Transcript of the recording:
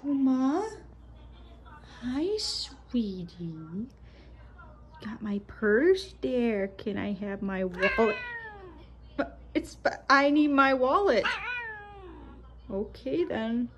Puma. Hi, sweetie. Got my purse there. Can I have my wallet? But it's, but I need my wallet. Okay then.